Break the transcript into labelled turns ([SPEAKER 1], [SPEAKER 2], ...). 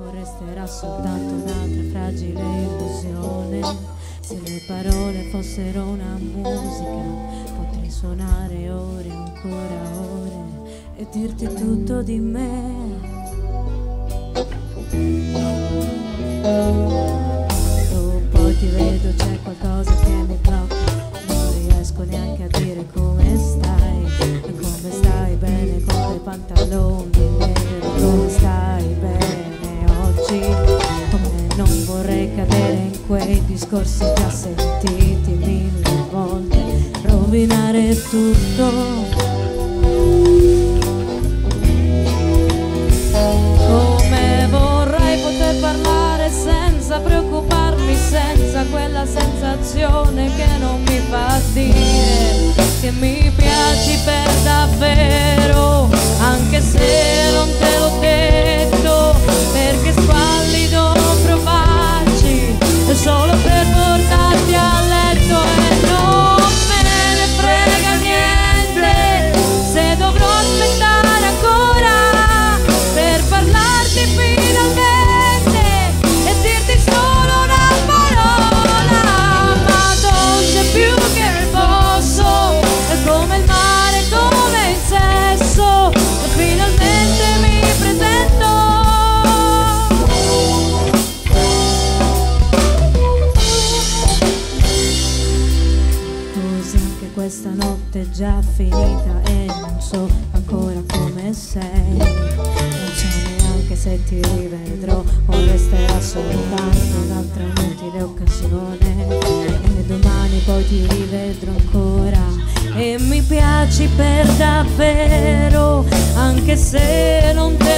[SPEAKER 1] o resterà soltanto un'altra fragile illusione. Se le parole fossero una musica, potrei suonare ore ancora ore e dirti tutto di me. Quando poi ti vedo c'è qualcosa che mi blocca, non riesco neanche a dire come stai, e come stai bene con quei pantaloni oggi, come non vorrei cadere in quei discorsi già sentiti mille volte, rovinare tutto. Come vorrei poter parlare senza preoccuparmi, senza quella sensazione che non mi fa dire che mi piaci per davvero, anche se Così anche questa notte è già finita e non so ancora come sei. Non so neanche se ti rivedrò o resterà soltanto un'altra inutile occasione. E domani poi ti rivedrò ancora e mi piaci per davvero, anche se non te.